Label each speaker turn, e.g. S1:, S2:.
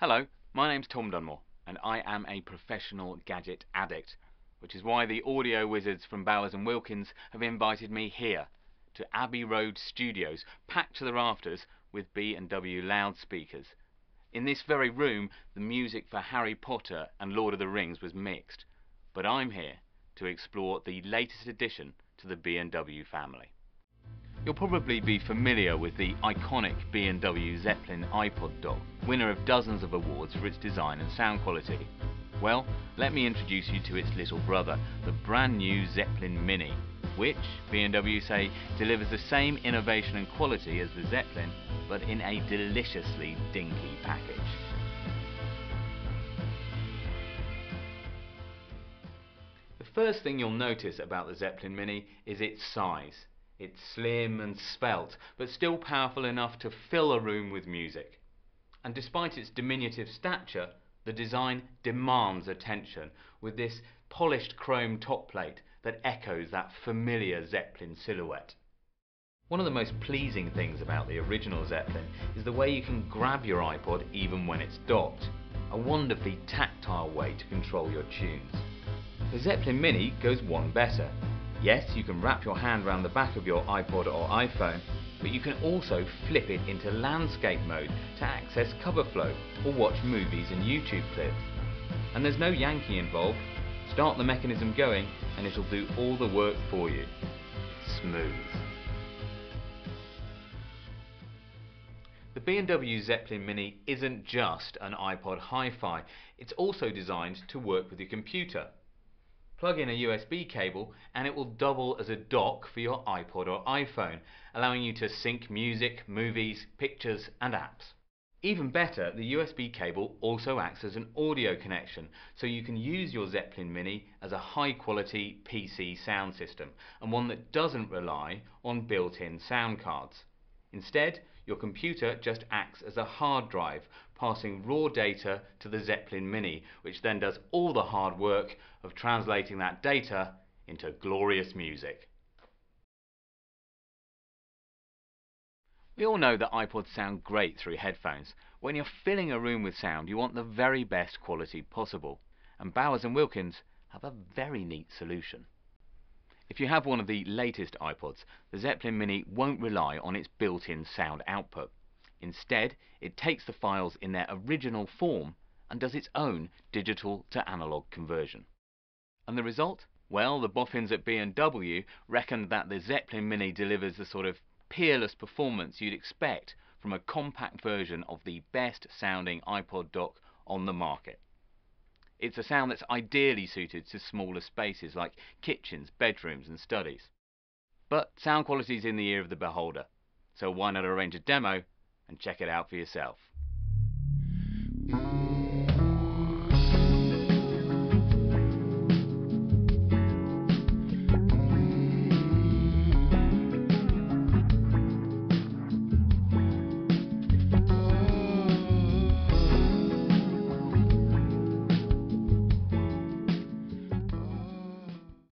S1: Hello, my name's Tom Dunmore, and I am a professional gadget addict, which is why the audio wizards from Bowers and Wilkins have invited me here to Abbey Road Studios, packed to the rafters with B&W loudspeakers. In this very room, the music for Harry Potter and Lord of the Rings was mixed, but I'm here to explore the latest addition to the B&W family. You'll probably be familiar with the iconic B&W Zeppelin iPod dock, winner of dozens of awards for its design and sound quality. Well, let me introduce you to its little brother, the brand new Zeppelin Mini, which B&W say delivers the same innovation and quality as the Zeppelin, but in a deliciously dinky package. The first thing you'll notice about the Zeppelin Mini is its size. It's slim and spelt, but still powerful enough to fill a room with music. And despite its diminutive stature, the design demands attention with this polished chrome top plate that echoes that familiar Zeppelin silhouette. One of the most pleasing things about the original Zeppelin is the way you can grab your iPod even when it's docked, a wonderfully tactile way to control your tunes. The Zeppelin Mini goes one better. Yes, you can wrap your hand around the back of your iPod or iPhone, but you can also flip it into landscape mode to access cover flow or watch movies and YouTube clips. And there's no Yankee involved. Start the mechanism going and it'll do all the work for you. Smooth. The B&W Zeppelin Mini isn't just an iPod Hi-Fi, it's also designed to work with your computer plug in a USB cable and it will double as a dock for your iPod or iPhone, allowing you to sync music, movies, pictures and apps. Even better, the USB cable also acts as an audio connection, so you can use your Zeppelin Mini as a high quality PC sound system, and one that doesn't rely on built-in sound cards. Instead, your computer just acts as a hard drive, passing raw data to the Zeppelin Mini, which then does all the hard work of translating that data into glorious music. We all know that iPods sound great through headphones. When you're filling a room with sound, you want the very best quality possible. And Bowers & Wilkins have a very neat solution. If you have one of the latest iPods, the Zeppelin Mini won't rely on its built-in sound output. Instead, it takes the files in their original form and does its own digital to analog conversion. And the result? Well, the boffins at B&W reckoned that the Zeppelin Mini delivers the sort of peerless performance you'd expect from a compact version of the best sounding iPod dock on the market. It's a sound that's ideally suited to smaller spaces like kitchens, bedrooms and studies. But sound quality is in the ear of the beholder, so why not arrange a demo and check it out for yourself.